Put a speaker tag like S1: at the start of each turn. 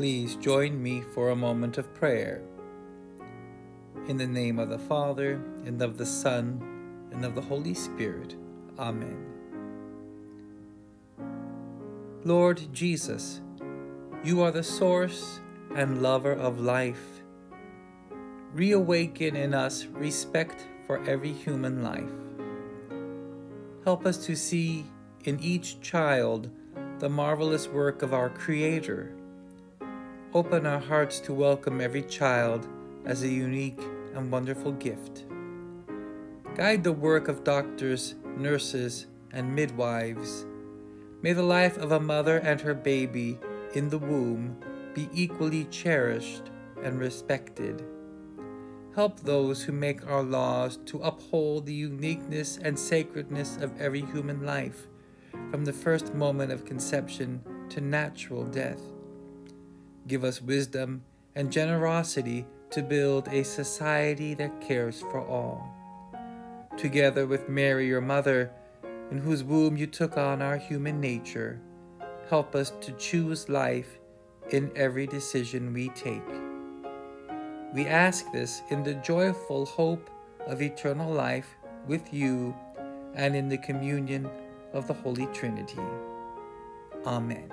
S1: Please join me for a moment of prayer. In the name of the Father, and of the Son, and of the Holy Spirit. Amen. Lord Jesus, you are the source and lover of life. Reawaken in us respect for every human life. Help us to see in each child the marvelous work of our Creator. Open our hearts to welcome every child as a unique and wonderful gift. Guide the work of doctors, nurses, and midwives May the life of a mother and her baby in the womb be equally cherished and respected. Help those who make our laws to uphold the uniqueness and sacredness of every human life, from the first moment of conception to natural death. Give us wisdom and generosity to build a society that cares for all. Together with Mary, your mother, in whose womb you took on our human nature, help us to choose life in every decision we take. We ask this in the joyful hope of eternal life with you and in the communion of the Holy Trinity. Amen.